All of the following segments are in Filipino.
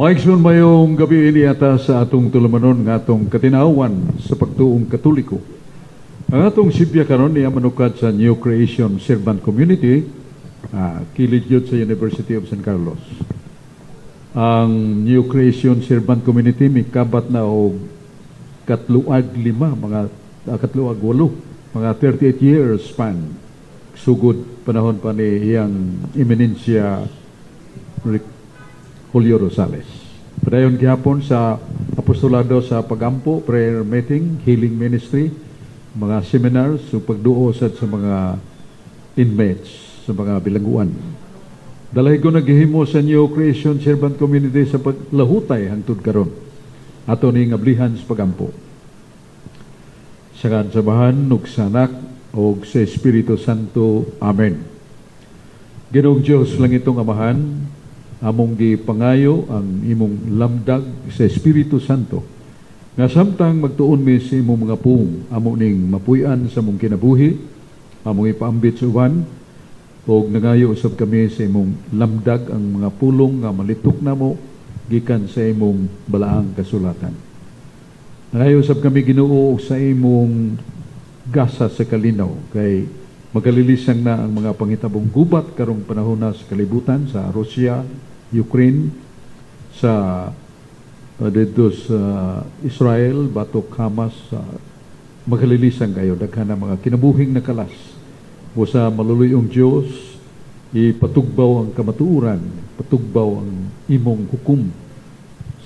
Maigsoon mayong gabi ini ata sa atong tulumanon nga atong katinawan sa pagtuong katoliko. Ang atong sibya karon niya manukad sa New Creation Servant Community, ah, kilid sa University of San Carlos. Ang New Creation Servant Community may kabat na og katluag lima, mga ah, katluag walo, mga 38 years span. Sugod panahon pa ni iyang eminensya Julio Rosales. Padayon gihapon sa apostolado sa pagampo, prayer meeting, healing ministry, mga seminars, so pagduo sad sa mga inmates, sa mga bilangguan. Dalay ko naghihimo sa New Creation Servant Community sa paglahutay hangtod karon. Ato ni ngablihan sa pagampo. Sa kansabahan, ug sa anak, ug sa Espiritu Santo. Amen. Ginoong Diyos lang itong amahan, among gipangayo ang imong lamdag sa Espiritu Santo nga samtang magtuon mi sa imong mga pung amo ning mapuy-an sa mong kinabuhi among ipaambit sa uban ug nangayo usab kami sa imong lamdag ang mga pulong nga malitok namo gikan sa imong balaang kasulatan. Nangayo usab kami Ginoo sa imong gasa sa kalinaw kay magalilisang na ang mga pangitabong gubat karong panahon na sa kalibutan sa Russia, Ukraine, sa uh, dito sa Israel, batok Hamas, sa magalilisan kayo, daghan na mga kinabuhing nakalas. Busa maluluyong Diyos, ipatugbaw ang kamatuuran, patugbaw ang imong hukum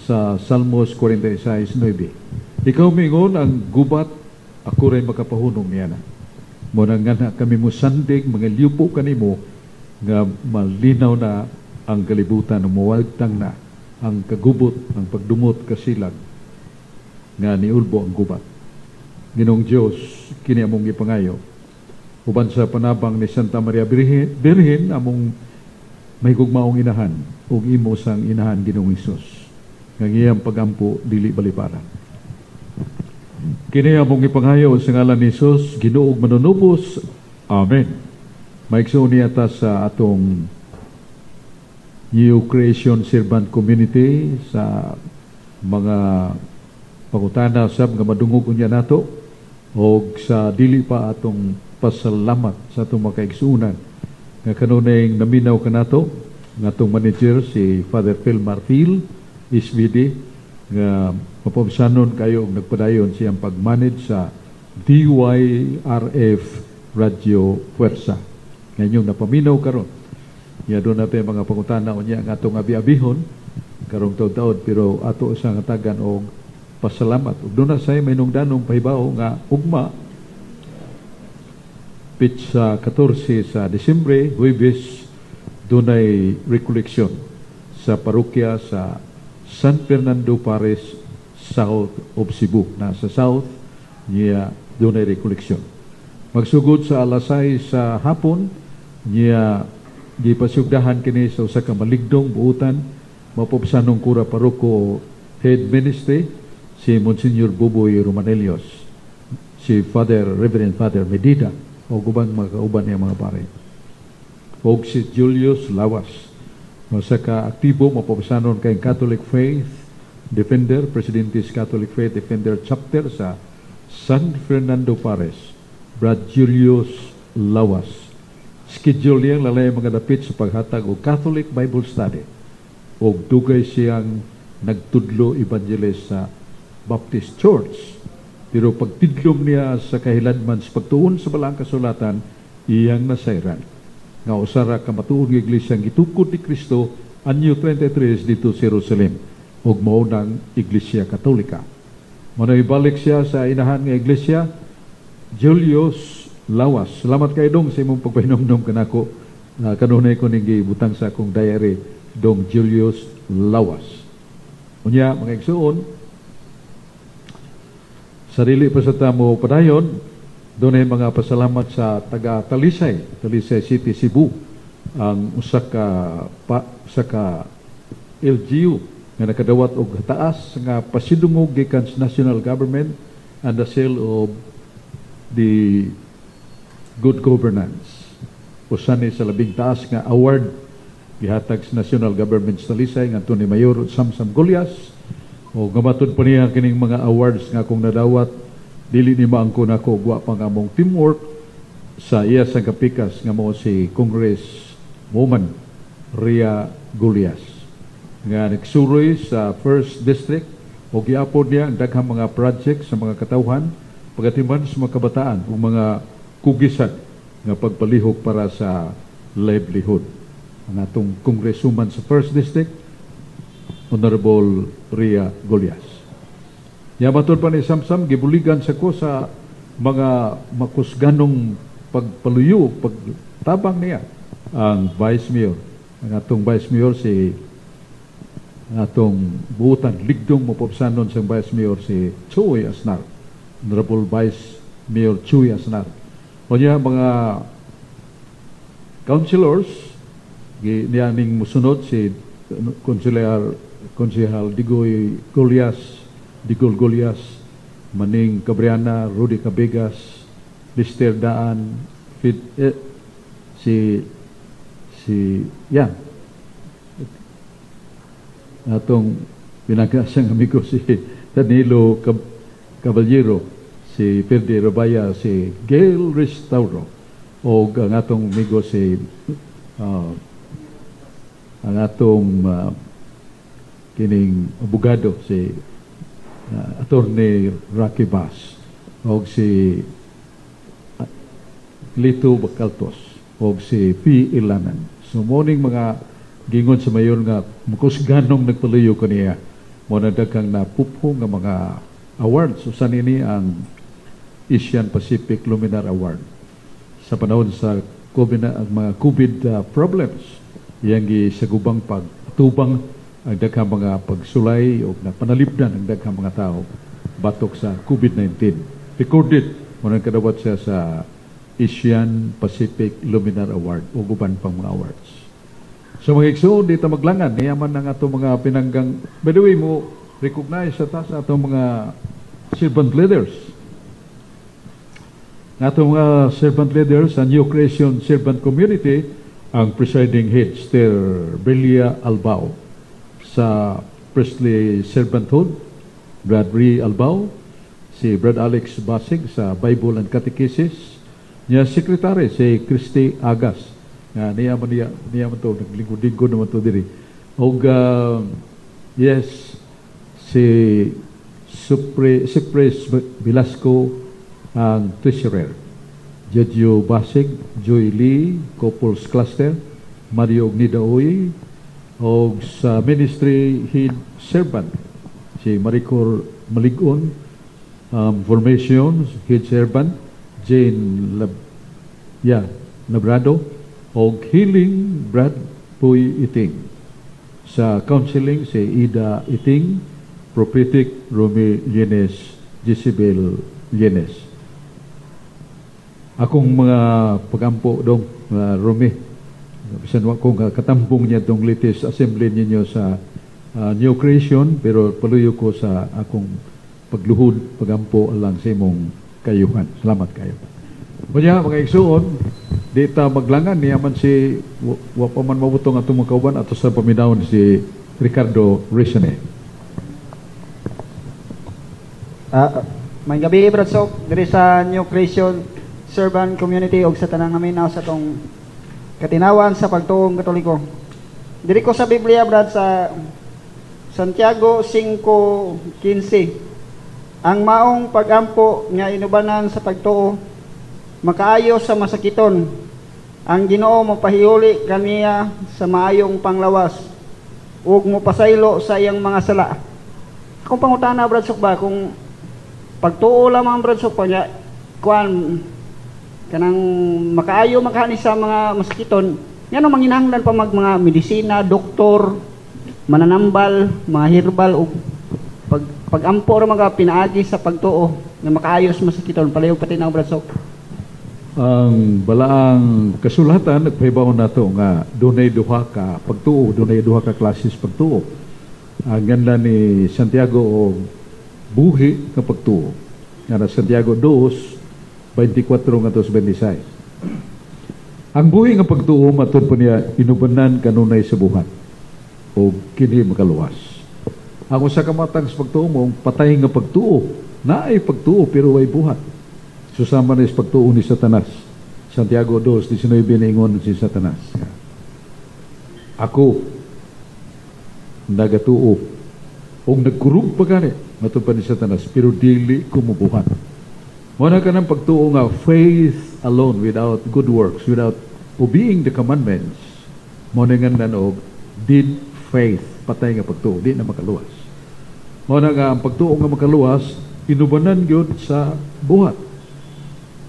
sa Salmos 46.9. Ikaw mingon ang gubat, ako rin makapahunong niya na. Muna nga na kami mo sandig, mga liupo kanimo, nga malinaw na ang kalibutan umuwagtang na ang kagubot, ang pagdumot kasilag nga niulbo ang gubat. Ginong Diyos, kini among ipangayo. Uban sa panabang ni Santa Maria Birhen, Birhen among mahigugmaong inahan ug imo sang inahan Ginong Hesus. Nga iyang pagampo dili baliparan. Kini among ipangayo sa ngalan ni Jesus, Ginoo ug manunubos. Amen. Maigsoon niya ta sa atong New Creation Servant Community sa mga pangutana sab nga madungog unya nato o sa dili pa atong pasalamat sa atong mga kaigsuunan nga kanunay naminaw kanato nga atong manager si Father Phil Marfil SVD nga mapabsanon kayo og nagpadayon siyang pag-manage sa DYRF Radio Fuerza. Ngayon napaminaw karon Ya doon natin mga pangutana unya nga atong abi-abihon karong taud-taud pero ato sa ngatagan og pasalamat. Ug doon na say may danong pahibaw nga ugma pitsa 14 sa Disyembre, Huwebes, dunay recollection sa parokya sa San Fernando Pares, South of Cebu. Nasa South, niya dunay recollection. Magsugod sa alasay sa hapon, niya gipasugdahan kini sa usa ka maligdong buutan mapopsanong kura paroko head ministry si Monsignor Buboy Romanelios si Father Reverend Father Medida o gubang mga kauban niya mga pare. O si Julius Lawas sa ka aktibo mapopsanon kay Catholic Faith Defender Presidente's Catholic Faith Defender Chapter sa San Fernando Pares. Brad Julius Lawas schedule niyang lalay mga dapit sa paghatag og Catholic Bible Study o dugay siyang nagtudlo evangelist sa Baptist Church. Pero pagtidlom niya sa kahiladman sa pagtuon sa balang kasulatan, iyang nasayran. Nga usara ka matuon ng iglesia gitukod ni Kristo anyo 23 dito sa Jerusalem ug mao ng Iglesia Katolika. Muna ibalik siya sa inahan nga iglesia, Julius lawas. Salamat kay Dong sa imong pagpahinomdom kanako. Uh, kanunay ko ning gibutang sa akong diary Dong Julius Lawas. Unya mga igsuon sarili pa sa tamo padayon doon ay mga pasalamat sa taga Talisay, Talisay City, Cebu ang usa ka pa, usa ka LGU nga nakadawat og taas nga pasidungog gikan sa national government and the sale of the good governance. Usa ni sa labing taas nga award gihatag sa National Government sa Talisay ngadto ni Mayor Samsam Gulyas. O gamatod pa niya kining mga awards nga akong nadawat dili ni maangko nako wa pang among teamwork. Sa iya sa kapikas nga mo si Congress woman Ria Gulyas. Nga nagsuroy sa first district o giapod niya ang daghang mga project sa mga katawhan pagatiman sa mga kabataan o mga kugisan nga pagpalihok para sa livelihood ang atong congresswoman sa first district Honorable Ria Golias. Yamatod pa ni Samsam, gibuligan sa ko sa mga makusganong pagpaluyo, pagtabang niya ang Vice Mayor. Ang atong Vice Mayor si atong buutan, ligdong mapopsanon sa Vice Mayor si Chuy Asnar. Honorable Vice Mayor Chuy Asnar. O niya mga councilors, niyaning musunod si Consular Konsehal Digoy Golias, Digol Golias, Maning Cabriana, Rudy Cabegas, Lister Daan, Fit, eh, si si yan. Atong pinagasang amigo si Danilo Cab- Caballero, si Ferde Rabaya, si Gail Restauro, o ang atong amigo si ah, ang atong ah, kining abogado si uh, attorney Rocky Bass o si ah, Lito Bacaltos o si P. Ilanan. So morning mga gingon sa mayor nga mukusganong nagpaluyo ko niya mo na daghang napupho nga mga awards. So sa nini ang Asian Pacific Luminar Award sa panahon sa COVID ang mga COVID uh, problems yang gisagubang pagtubang ang daghang mga pagsulay o napanalipdan ang daghang mga tao batok sa COVID-19. Recorded mo nang kadawat siya sa Asian Pacific Luminar Award o guban pang mga awards. So mga igsoon, dito maglangan, niyaman ng ato mga pinanggang, by the way mo, recognize sa taas ato mga servant leaders. Ato mga servant leaders sa New Creation Servant Community, ang presiding head, Sir Belia Albao. Sa Presley Servanthood, Brad Ree Albao, si Brad Alex Basig sa Bible and Catechesis, niya sekretary si Christy Agas, nga niya man niya, niya man to, naglingkod-lingkod naman to diri. Og, uh, yes, si Supre, Supres Velasco ang treasurer. Jojo Basig, Joy Lee, Couples Cluster, Mario Ognidaoy, o sa ministry head servant, si Maricor Maligon, um, formation, head servant, Jane Lab, yeah, Labrado, o healing Brad Puy Iting. Sa counseling, si Ida Iting, prophetic Romy Llenes, Jezebel Llenes. Akong mga pagampo dong, uh, Romy, bisan wa ko nga katambong niya tong latest assembly ninyo sa uh, New Creation, pero paluyo ko sa akong pagluhod, pagampo alang sa imong kayuhan. Salamat kayo. Kunya, mga igsuon, di ta maglangan niya man si wa, pa man mabutong atong mga ato sa paminawon si Ricardo Resone. Ah, may gabi brad sok diri sa New Creation Servant Community og sa tanang naminaw sa tong katinawan sa pagtuong katoliko. Diri ko sa Biblia brad sa Santiago 5:15 ang maong pagampo nga inubanan sa pagtuo makaayo sa masakiton ang Ginoo mapahiuli kaniya sa maayong panglawas ug mopasaylo sa iyang mga sala. Kung pangutana brad ba kung pagtuo lamang brad sok pa niya kanang makaayo makani sa mga masakiton ngano manginahanglan pa mag mga medisina, doktor, mananambal, mga herbal ug pag pagampo ra mga pinaagi sa pagtuo nga makaayos masakiton palayog pati na brad sok. Ang balaang kasulatan nagpahibaw nato nga dunay duha ka pagtuo, dunay duha ka klases pagtuo. Ang ganda ni Santiago o buhi ka pagtuo. Nga Santiago 2, 24 nga 26. Ang buhi nga pagtuo matod pa niya inubanan kanunay sa buhat o kini makaluwas. Ang usa ka matang sa pagtuo mo patay nga pagtuo na ay pagtuo pero way buhat. Susama na sa pagtuo ni Satanas. Santiago 2:19 niingon si Satanas. Ako nagatuo og nagkurog pa gani matod pa ni Satanas pero dili ko mubuhat. Muna ka ng pagtuo nga faith alone without good works, without obeying the commandments. Muna nga nanog, did faith, patay nga pagtuo, di na makaluwas. Muna nga ang pagtuo nga makaluwas, inubanan yun sa buhat.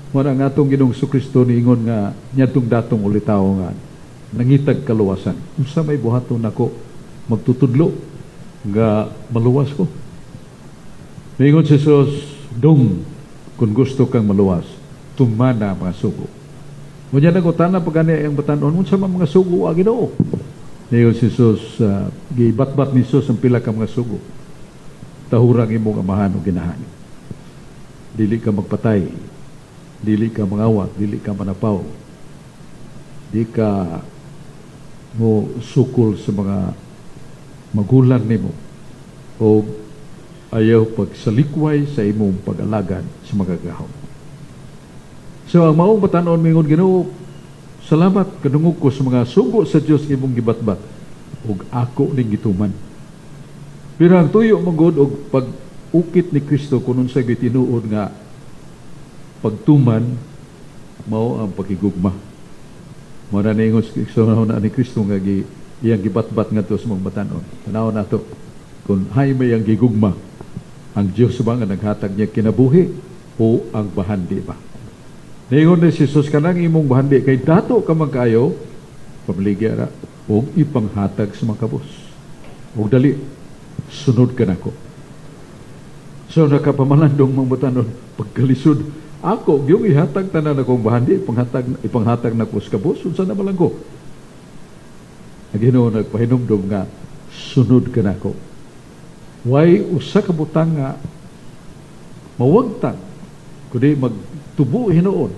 Muna nga itong ginong Kristo niingon nga nyatong datong ulitaw nga nangitag kaluwasan. Kung sa may buhaton ako, magtutudlo nga maluwas ko. Niingon si Jesus, dong kung gusto kang maluwas, tumana mga sugo. Ngunyan nagutana pa gani ang batanon, unsa man mga sugo a Ginoo. Niyo si Jesus uh, gibatbat ni Jesus ang pila ka mga sugo. Tahurang imong amahan o ginahan. Dili ka magpatay. Dili ka mangawat, dili ka manapaw. Di ka mo sukol sa mga magulang nimo o ayaw pagsalikway sa imong pag-alagad sa magagahom. So ang maong batanon mingon Ginoo, salamat kadungog ko sa mga sugo sa Dios imong gibatbat ug ako ning gituman. Pero ang tuyo magod og pag ukit ni Kristo kunon sa gitinuod nga pagtuman mao ang pakigugma. Mo na ningon na ni Kristo nga gi iyang gibatbat ngadto sa mga batanon. Tanaw nato kung hay may ang gigugma ang Diyos ba nga naghatag niya kinabuhi o ang bahandi ba? Ningon ni Jesus kanang imong bahandi kay dato ka magkayo pamligya ra o ipanghatag sa mga kabos. O dali sunod ka nako. So nakapamalandong mga batanon pagkalisod ako gyung ihatag tanan akong bahandi ipanghatag ipanghatag nako sa kabos unsa na malangko. Ginoo nagpahinumdom nga sunod ka nako way usa ka butang nga mawagtang kundi magtubo hinuon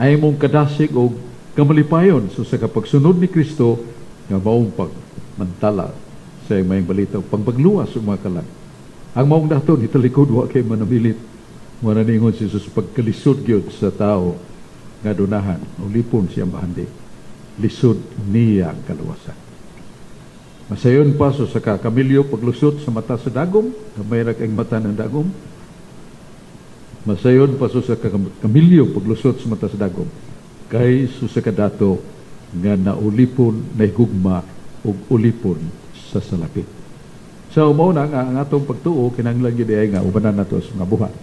ay mong kadasig og kamalipayon so sa kapagsunod ni Kristo nga maong pagmantala sa mayang balita pagpagluwas sa mga kalan. Ang maong daton italikod wa kay manamilit. Mo na ningon si Jesus pagkalisod gyud sa tao nga dunahan ulipon siyang bahandi lisod niya ang kaluwasan Masayon pa so sa kakamilyo paglusot sa mata sa dagom, gamay ra kay mata ng dagom. Masayon pa so sa kakamilyo paglusot sa mata sa dagom. Kay so sa kadato nga naulipon na higugma ug ulipon sa salapit. So mao na nga ang atong pagtuo kinahanglan gyud ay nga ubanan nato sa mga buhat.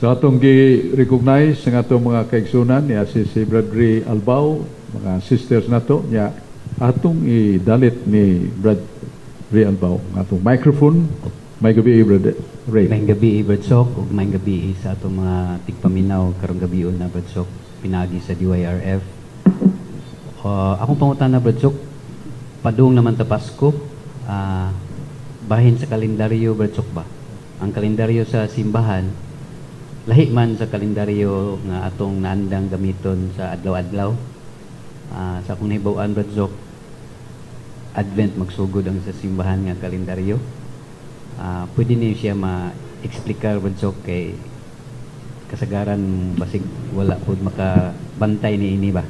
Sa atong gi-recognize sa atong mga kaigsunan niya si, Bradley Albao, mga sisters nato niya atong idalit ni Brad Ray Albaw atong microphone. May gabi Brad Ray. May gabi Brad Sok. Ug may gabi sa atong mga tigpaminaw. Karong gabi na Brad Sok. Pinagi sa DYRF uh, akong pangutan na Brad Sok padung naman ta Pasko. Uh, bahin sa kalendaryo Brad Sok ba? Ang kalendaryo sa simbahan lahi man sa kalendaryo nga atong naandang gamiton sa adlaw-adlaw uh, sa akong nahibawan Brad Sok Advent magsugod ang sa simbahan nga kalendaryo. Uh, pwede niyo siya ma-explicar Brad kay kasagaran basig wala pud makabantay ni ini ba.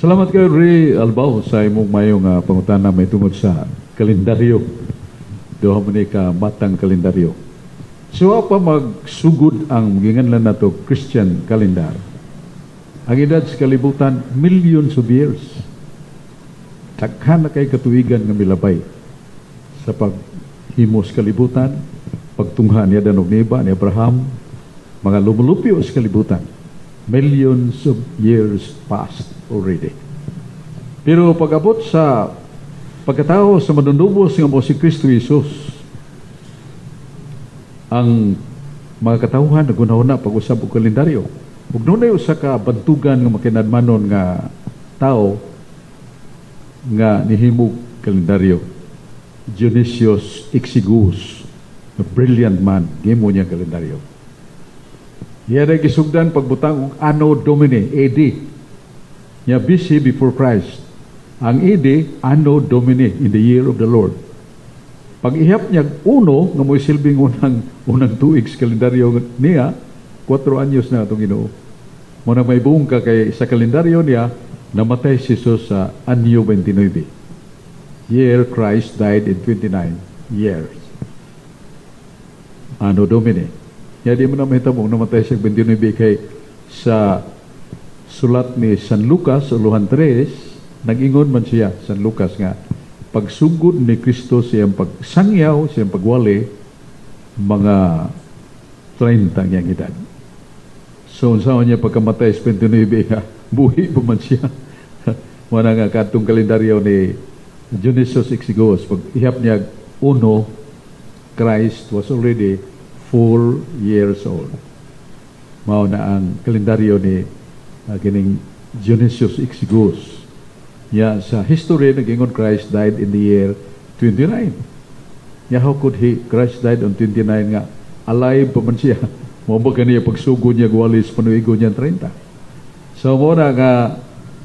Salamat kay Ray Albao sa imong mayong uh, pangutana may tungod sa kalendaryo. Duha man ni ka matang kalendaryo. So pa magsugod ang ginganlan nato Christian calendar. Ang edad sa kalibutan, millions of years Daghan na kay katuigan nga milabay sa paghimos kalibutan, pagtungha niya danog ni Iba, ni Abraham, mga lumulupyo sa kalibutan. Millions of years passed already. Pero pag-abot sa pagkatao sa manunubos nga si Kristo Jesus, ang mga katawhan nagunahuna pag-usab og kalendaryo. Ug nunay usa ka bantugan nga makinadmanon nga tao nga nihimog kalendaryo. Dionysius Exiguus, a brilliant man, gimo niya kalendaryo. Iya na gisugdan pagbutang og Anno Domini, AD. Nya BC before Christ. Ang AD, Anno Domini, in the year of the Lord. Pag ihap niya uno, nga mo silbing unang, unang tuig sa kalendaryo niya, 4 anyos na itong ginoo. Muna may buong ka kay sa kalendaryo niya, namatay si Jesus sa Anyo 29. Year Christ died in 29 years. Ano Domini. Ya di mo na mahitabo namatay siya 29 kay sa sulat ni San Lucas, uluhan 3, nag-ingon man siya, San Lucas nga, pagsugod ni Kristo siyang pagsangyaw, siyang pagwali, mga 30 niyang edad. So, unsa niya pagkamatay sa 29 nga, buhi pa man siya. Wala nga katong kalendaryo ni Dionysius Exiguus, pag ihap niya uno, Christ was already four years old. Mao na ang kalendaryo ni uh, kining Dionysius Exiguus. Ya sa history nagingon Christ died in the year 29. Ya how could he Christ died on 29 nga alive pa man siya. Mo ba kaniya pagsugo niya gwalis panuigo niya 30. So mo nga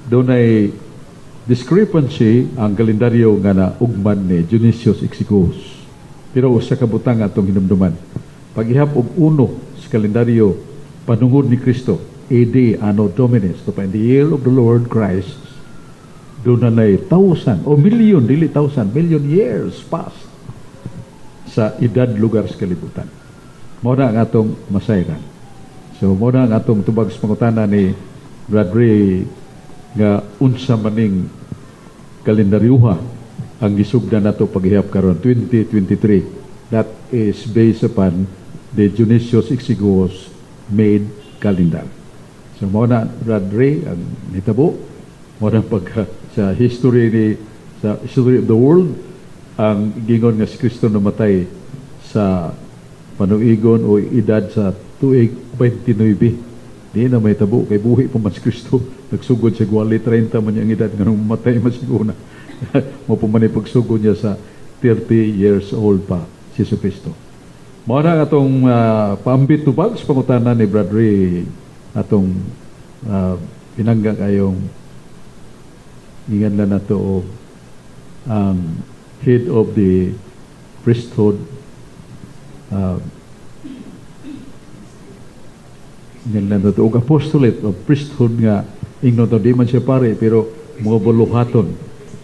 dunay discrepancy ang kalendaryo nga na ugman ni Dionysius Exiguus. Pero usa ka butang atong hinumduman. Paghihap og uno sa kalendaryo panungod ni Kristo, AD Anno Domini, to in the year of the Lord Christ, doon na na'y thousand, o million, dili thousand, million years past sa edad lugar sa kalibutan. Muna ang atong masayran. So, muna ang atong tubag sa pangutana ni Brad Ray nga unsa maning kalendaryuha ang gisugdan nato paghihap karon 2023 that is based upon the Dionysius Exiguus made calendar. So mo na Brad Ray ang nitabo mo na pag sa history ni sa history of the world ang gingon nga si Kristo namatay sa panuigon o edad sa tuig 29 di na may tabo kay buhi pa man si Kristo nagsugod siya gwali 30 man yung edad nga matay mo pa man pagsugod niya sa 30 years old pa si Kristo. Mao na atong uh, paambit tubag sa pangutana ni Brad Ray atong uh, pinangga kayong ingan na nato ang um, head of the priesthood uh, ingan na nato og apostolate of priesthood nga ingnon to di man siya pare pero mga buluhaton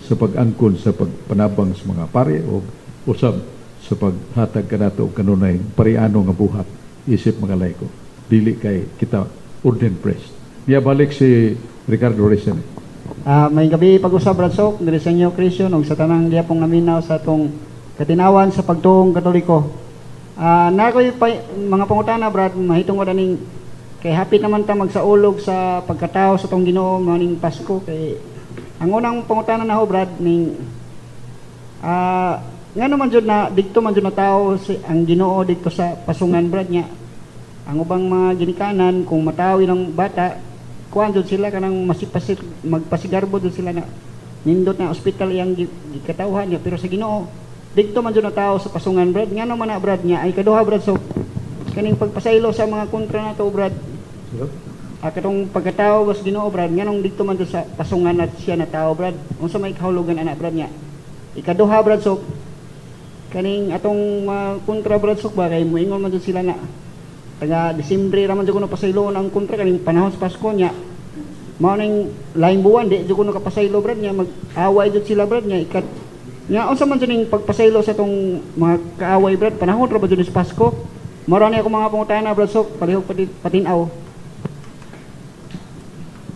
sa pag-angkon sa pagpanabang sa mga pare o usab sa paghatag kanato og kanunay pariano nga buhat isip mga laiko. Dili kay kita ordained priest. Niya balik si Ricardo Resen. Ah, may gabi pag-usab Bradsok, diri sa inyo Krisyon ug sa tanang gihapong naminaw sa atong katinawan sa pagtuong Katoliko. Ah, na ko'y mga pangutana Brad, mahitong ko ning kay hapit naman ta magsaulog sa pagkatao sa tong Ginoo maning Pasko kay ang unang pangutana na ho Brad ning ah nga naman jud na dikto man jud na tao si ang Ginoo dikto sa pasungan Brad nya. Ang ubang mga ginikanan kung matawi ng bata kuan jud sila kanang masipasik magpasigarbo jud sila na nindot na ospital yang gikatawhan niya pero sa Ginoo dikto man jud na tao sa pasungan brad. Ngano man na brad niya ay kaduha brad. So kaning pagpasaylo sa mga kontra nato brad. Yep. katong pagkatao was Ginoo brad. Nganong dikto man sa pasungan na siya na tao brad. Unsa may kahulugan ana brad niya ikaduha brad so kaning atong uh, kontra brad sok ba kay moingon man sila na. Taga Disyembre raman jud kuno pasaylo ang kontra. Kaning panahon sa Pasko niya mao ning laing buwan di jud kuno kapasaylo brad niya mag-away jud sila brad niya ikat nya unsa man jud ning pagpasaylo sa tong mga kaaway brad panahon ra ba jud sa Pasko mao ni ako mga pangutana brad sok palihog pati patinaw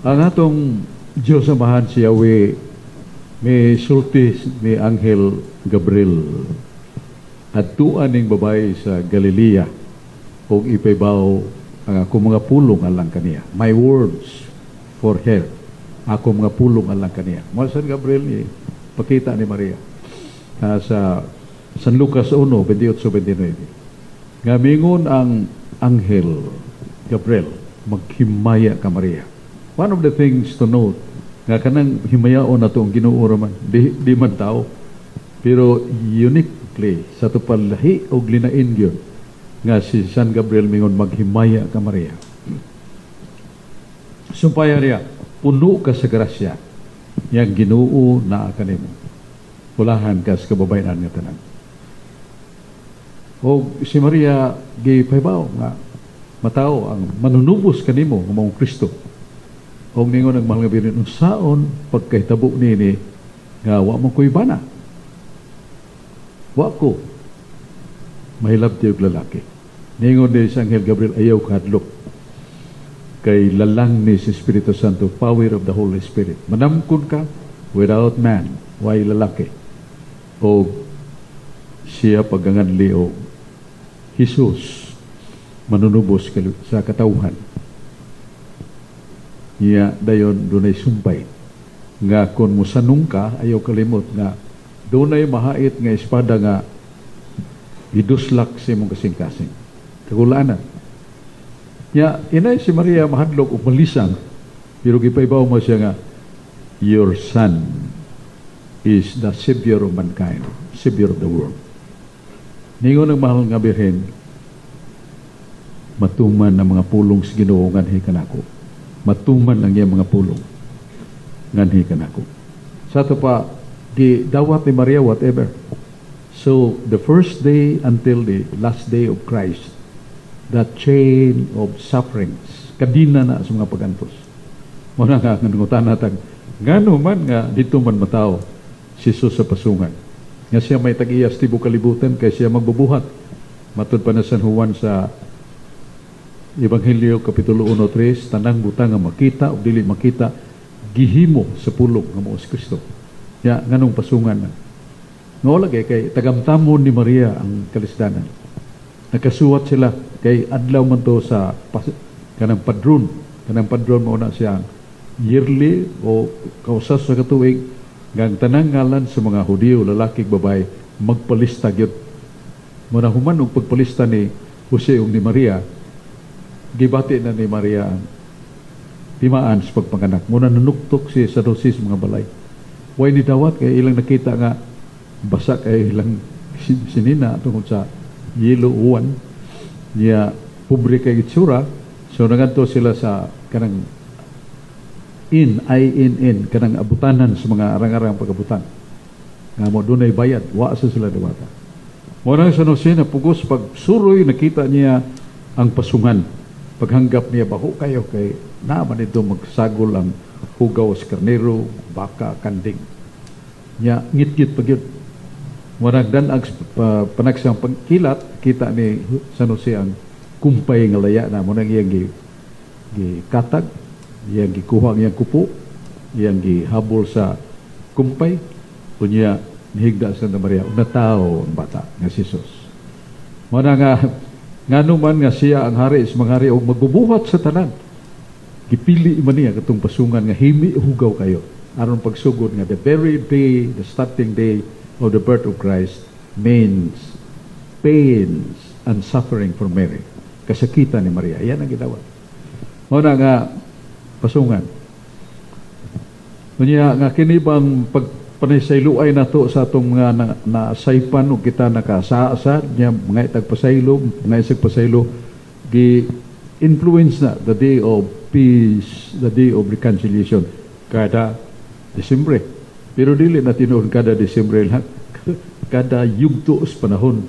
ang atong Diyos amahan si Yahweh may sulti ni Angel Gabriel at tuan ning babae sa Galilea o ipaybaw ang ako mga pulong alang kaniya. My words for her. Ako mga pulong alang kaniya. Mo San Gabriel ni pakita ni Maria uh, sa San Lucas 1, 28-29. Nga mingon ang anghel Gabriel maghimaya ka Maria. One of the things to note nga kanang himayaon na ang Ginoo man di, di man tao pero uniquely sa tupalahi og linain gyud nga si San Gabriel mingon maghimaya ka Maria. Sumpayan niya, puno ka sa grasya, yang ginoo na kanimo. Ulahan ka sa kababayan nga tanan. O si Maria, gipaybaw nga, matao ang manunubos kanimo ng mga Kristo. O ningon ang mahal nga birin, saon pagkahitabo nini nga wa mo ko'y bana. Wa ko. Mahilab tiyog lalaki. Ningon ni sa Anghel Gabriel, ayaw kahadlok kay lalang ni si Espiritu Santo, power of the Holy Spirit. Manamkon ka without man, why lalaki. O siya paganganli o Jesus manunubos sa katauhan. Iya dayon dunay sumpay nga kon musanong ka ayaw kalimot nga dunay mahait nga espada nga iduslak sa imong kasing-kasing. Kagulaanan. Ya, inay si Maria mahadlok og malisang pero gipaybaw mo siya nga your son is the savior of mankind, savior of the world. Ningon ang mahal nga birhen, matuman ang mga pulong sa Ginoo nganhi kanako. Matuman ang iyang mga pulong nganhi kanako. Sa to pa di dawat ni Maria whatever. So the first day until the last day of Christ, that chain of sufferings, kadina na sa mga pagantos. Muna nga nangutan natag, ngano man nga dito man matao si Jesus sa pasungan. Nga siya may tag-iyas tibo kalibutan kay siya magbubuhat. Matod pa na San Juan sa Ebanghelyo Kapitulo 1.3, tanang butang nga makita o dili makita, gihimo sa pulong nga mo Kristo. Ya, nganong pasungan na. Nga kay, kay tagamtamon ni Maria ang kalisdanan. Nakasuwat sila kay adlaw man to sa pas, kanang padron. Kanang padron mo na siya yearly o kausas sa katuig ngang tanang ngalan sa mga Hudiyo, lalaki babae, magpalista gyud. Muna human og pagpalista ni Jose ug ni Maria, gibati na ni Maria ang timaan sa pagpanganak. Muna nanuktok si sa dosis mga balay. Way ni dawat kay ilang nakita nga basa kay ilang sinina tungkol sa yelo uwan niya pobre kay itsura so nagadto sila sa kanang in ay in in. Kanang abutanan sa mga arang-arang pagabutan nga mo dunay bayad wa sa sila dawata mo nang sa Jose na pugos pag suroy nakita niya ang pasungan paghanggap niya bako kayo kay naman ito magsagol ang hugaw sa karnero, baka, kanding. Nya ngit-ngit pag yun. Murag dan ang uh, panagsang pagkilat, kita ni San Jose ang kumpay nga laya na mo nang iyang gi, gi katag, iyang gikuha ang iyang kupo, iyang gihabol sa kumpay, unya nihigda sa Santa Maria, una tao ang bata nga si Jesus. Muna nga, nga man nga siya ang hari is mga hari o magbubuhat sa tanan. Gipili man niya katong pasungan nga himi hugaw kayo. Aron pagsugod nga the very day the starting day of the birth of Christ means pains and suffering for Mary. Kasakitan ni Maria. Yan ang gidawat mo nga pasungan Unya nga kini bang pag panisayloay nato sa atong mga na, na saypan o kita nakasaasa niya mga itagpasaylo mga isag pasaylo gi influence na the day of peace, the day of reconciliation kada Desembre. Pero dili na tinuon kada Desembre lang. kada yugto sa panahon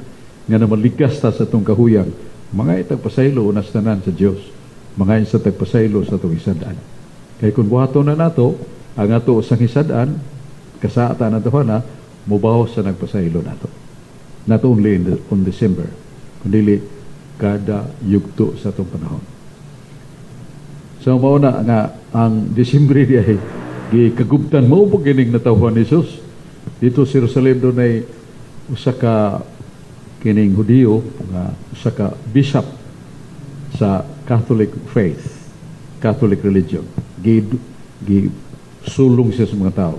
nga na maligas ta sa itong kahuyang mga itagpasaylo unas tanan sa Dios mga isa tagpasaylo sa itong isadaan kay kung buhato na nato ang ato sang isadaan kasaata na ito na mubaho sa nagpasaylo nato. Not only in the, on December kundi kada yugto sa itong panahon. So mao na nga ang December di ay gikagubtan mo po kining natawhan ni Jesus. Dito sa Jerusalem doon ay usa ka kining Hudiyo nga usa ka bishop sa Catholic faith Catholic religion. Gi, gi sulong siya sa mga tao.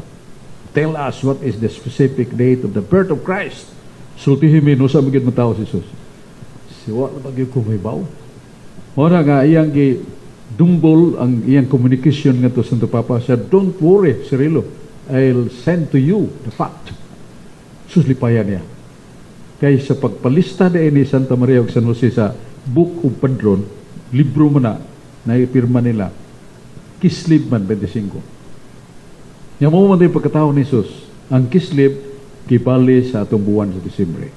Tell us what is the specific date of the birth of Christ. Sultihin mi no sa mga tao si Jesus siwa na bagyo ko may baw? Mora nga iyang gi dumbol ang iyang communication nga to Santo Papa. Siya don't worry Cirilo. I'll send to you the fact. Suslipayan niya. Kay sa pagpalista na ni Santa Maria ug San Jose sa Book of Padron libro mo na na ipirma nila Kislib man 25. Nga mo man din pagkatao ni Jesus, ang Kislib kibali sa atong buwan sa Disyembre.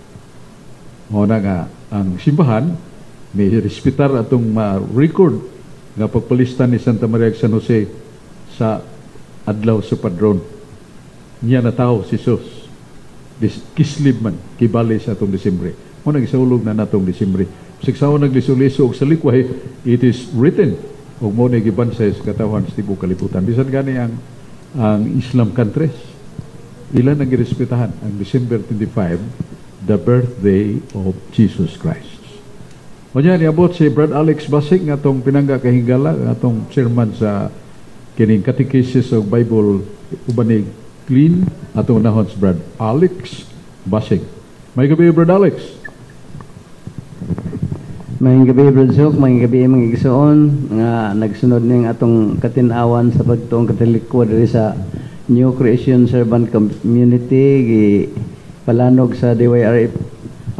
Mao na nga ang simbahan may respetar atong ma-record nga pagpalista ni Santa Maria San Jose sa adlaw sa padron. Niya na tao si Jesus. Kislib man, kibali sa atong Disyembre. Mo nagsaulog na natong Disyembre. Siksawa nagliso-liso og sa likway, it is written. Og mo nagibansay sa katawan sa tibok kalibutan. Bisan gani ang ang Islam countries. Ilan ang girespetahan? Ang December 25, the birthday of Jesus Christ. O niya, niabot si Brad Alex Basik nga itong pinangga kahingala, nga itong chairman sa kining Catechesis of Bible Ubanig Clean, atong nahon si Brad Alex Basik. May gabi, Brad Alex. Maying gabi, Brad Sok. Maying gabi, mga igsoon nga nagsunod ning atong katinawan sa pagtuong katilikwa diri sa New Creation Servant Community. Gi palanog sa DYRF.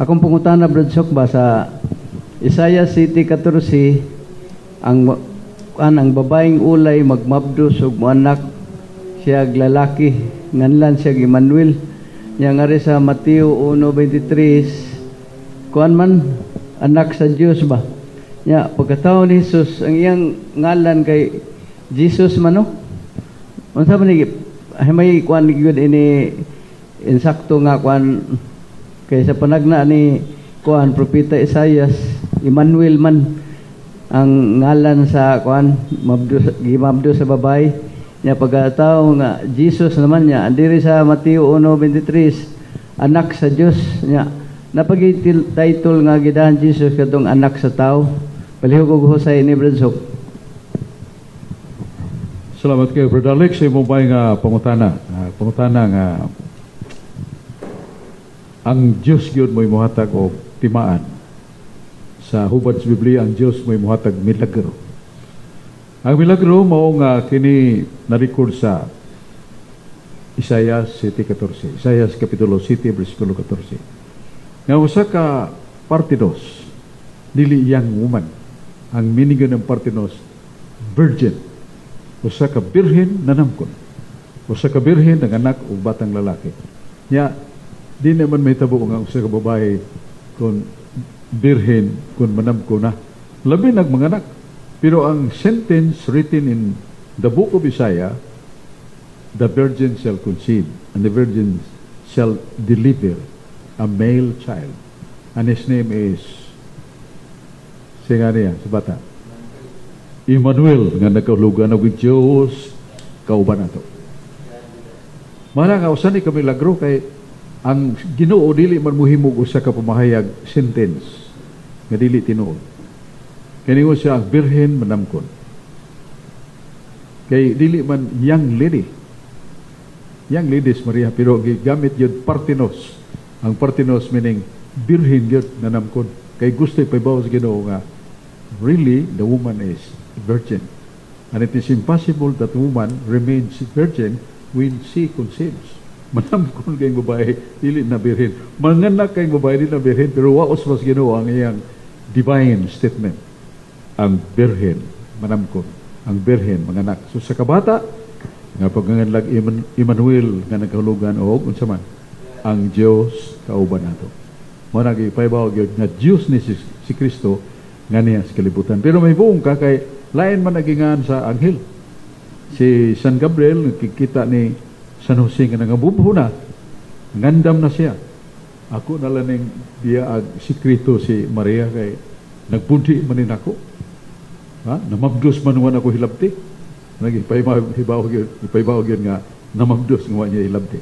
Akong pangutana, Brad Sok, ba sa Isaiah City 14 ang an ang babaeng ulay magmabdos ug moanak siya lalaki. Nganlan siya Emmanuel nya nga sa Mateo 1:23 kuan man anak sa Dios ba? Nya pagkatao ni Jesus ang iyang ngalan kay Jesus man no? Unsa man ni ay may kuan gyud ini insakto nga kuan kay sa panagna ni kuan propeta Isaias Emmanuel man ang ngalan sa kuan mabdo gimabdo sa babay. Nya pagkatao nga Jesus naman niya andiri sa Mateo 1:23 anak sa Dios nya napagi title nga gidahan Jesus kadtong anak sa tao palihog og husay ni Bradsok Salamat kayo, Brad Alex, sa imong bay nga pangutana. Uh, pangutana nga ang Diyos gyud mo'y muhatag og timaan. Sa hubad sa Biblia, ang Diyos mo'y muhatag milagro. Ang milagro mao nga kini na-record sa Isaiah 7:14. Isaiah kapitulo 7 bersikulo 14. Nga usa ka partidos dili young woman. Ang meaning ng partidos virgin. Usa ka birhen nanamkon. Usa ka birhen ng anak o batang lalaki. Nya di naman may tabo nga usa ka babae kung birhen kung manamko na. Labi nag mga anak. Pero ang sentence written in the book of Isaiah, the virgin shall conceive, and the virgin shall deliver a male child. And his name is, nga niya, Emmanuel, nga nagkaulugan ng Diyos, kauban na to. Mara nga, ni kami lagro kay ang ginoo dili man muhimog usa ka pamahayag sentence nga dili tinuod kani mo siya ang birhen manamkon kay dili man young lady young ladies Maria pero gigamit yun partinos ang partinos meaning birhen yun nanamkon kay gusto ipabaw sa ginoo nga really the woman is virgin. And it is impossible that woman remains virgin when she conceives manamkon kay babae dili na birhen manganak kay babae dili na birhen pero waos mas Ginoo ang iyang divine statement. Ang birhen manamkon. Ang birhen manganak so sa kabata nga pagganganlag Emmanuel nga nagkahulugan og unsa man ang Dios kauban nato mo nag ipaybaw gyud nga Dios ni si, si Kristo nga niya sa kalibutan pero may buong ka kay lain man nagingan sa anghel si San Gabriel nakikita ni San Jose nga nangabubuho na, ngandam na siya. Ako na lang diya ag sikreto si Maria kay nagpunti manin ako. Ha? Namabdos man ako hilabti. Nagipaybaw gyud, ipaybaw gyud nga namabdos nga niya hilabti.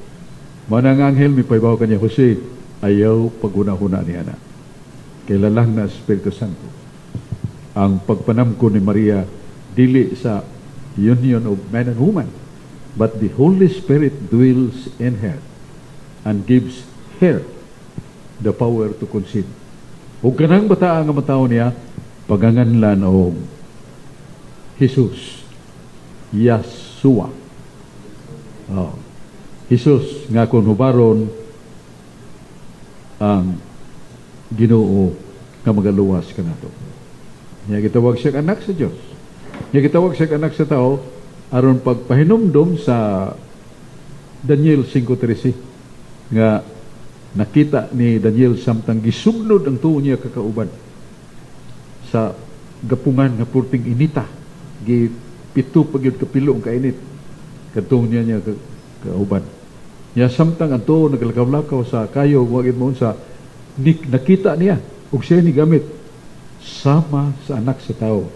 Manang anghel mi paybaw kanya Jose, ayaw paguna-huna ni ana. Kay lalang na Espiritu Santo. Ang pagpanamko ni Maria dili sa union of man and woman but the Holy Spirit dwells in her and gives her the power to conceive. Ug kanang bata nga mataw niya paganganlan og Jesus Yasua. Oh. Jesus nga kun hubaron ang Ginoo nga magaluwas kanato. Niya gitawag siya anak sa Dios. Nga gitawag siya anak sa tao aron pagpahinumdom sa Daniel 5:13 nga nakita ni Daniel samtang gisumnod ang tuo niya kakauban sa gapungan nga purting inita gi pito pagyud kapilo ang kainit kadtong niya niya ka, kauban niya samtang ang tuo naglakaw-lakaw sa kayo wagid mo sa nakita niya ug siya ni gamit. Sama sa anak sa tao.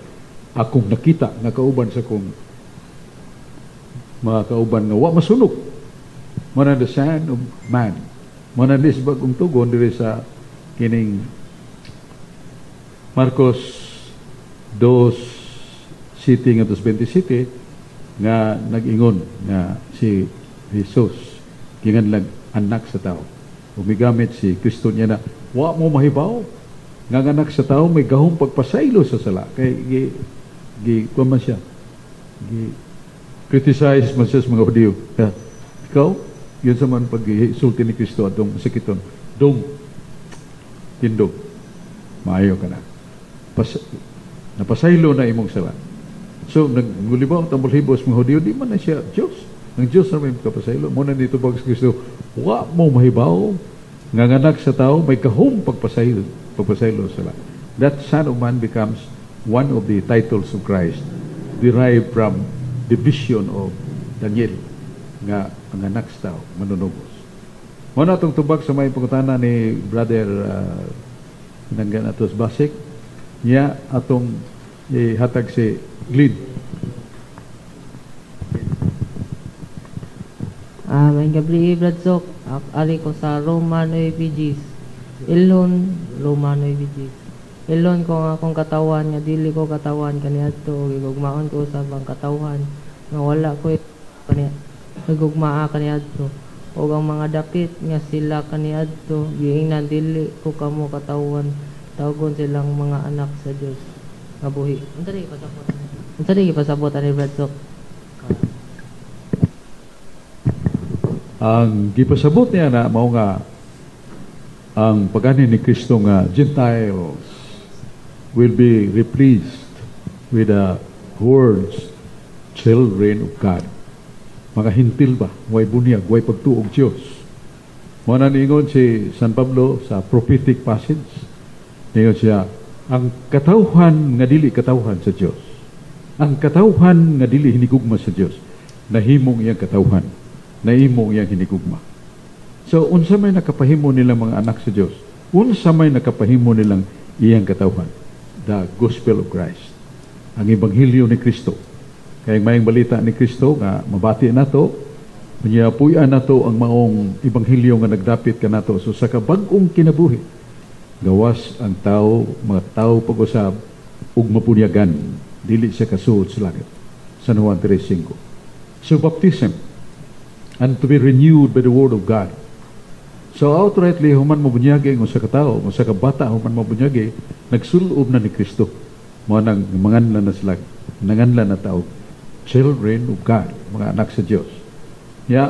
Akong nakita nga kauban sa kong mga kauban nga wa masunog. Muna the son of man. Muna this bagong tugon diri sa kining Marcos 2 city nga 27 nga nag-ingon nga si Jesus ginganlag anak sa tao. Umigamit si Kristo niya na wa mo mahibaw nga anak sa tao may gahong pagpasaylo sa sala kay gi gi kuman siya gi criticize man siya sa mga Hudyo. Yeah. Ikaw, yun sa man pag-isulti ni Kristo atong sakiton. Dong, tindog, maayo ka na. Pas, napasaylo na imong sala. So, naggulibaw, tambol-hibos mga Hudyo, di man na siya Diyos. Ang Diyos na may kapasaylo. Muna dito pag sa Kristo, wa mo mahibaw, nga nganak sa tao, may kahong pagpasaylo, pagpasaylo sala. That Son of Man becomes one of the titles of Christ derived from the vision of Daniel nga ang anak sa tao manunugos. Mo na itong tubag sa may pangutana ni brother uh, nanggan atos Basik niya atong ihatag si Glid. Ah, may gabi Bradsok. Ali ko sa Romano Epigis. Ilon Romano Epigis. Ilon ko nga akong katawan nga dili ko katawan kaniadto gigugmaon ko sa bang katawan nga wala ko kani nagugmaa kaniadto ug ang mga dapit nga sila kaniadto giingnan dili ko kamo katawan tawgon silang mga anak sa Dios nga buhi. Unsa di pasabot? Unsa di pasabot ani Bradsok? Ang gipasabot niya na mao nga ang pagani ni Kristo nga Gentiles will be replaced with the words children of God. Mga hintil ba? Way bunyag, way pagtuog Diyos. Mo na niingon si San Pablo sa prophetic passage. Niingon siya, ang katawhan nga dili katawhan sa Diyos. Ang katawhan nga dili hinigugma sa Diyos. Nahimong iyang katawhan. Nahimong iyang hinigugma. So, unsa may nakapahimo nilang mga anak sa Diyos? Unsa may nakapahimo nilang iyang katawhan? The Gospel of Christ. Ang Ebanghelyo ni Kristo. Kaya mayang balita ni Kristo nga mabati nato Unya puyan nato ang maong ebanghelyo nga nagdapit ka nato so sa kabag-ong kinabuhi gawas ang tao mga tao pag-usab ug mapunyagan dili siya kasuod sa langit San Juan 3:5 So baptism and to be renewed by the word of God So outrightly human mabunyagi ang usa ka tawo, usa ka bata human mabunyagi, nagsulob na ni Kristo. Mo nang manganlan na sila, nanganlan na tao. Children of God, mga anak sa Dios. Ya,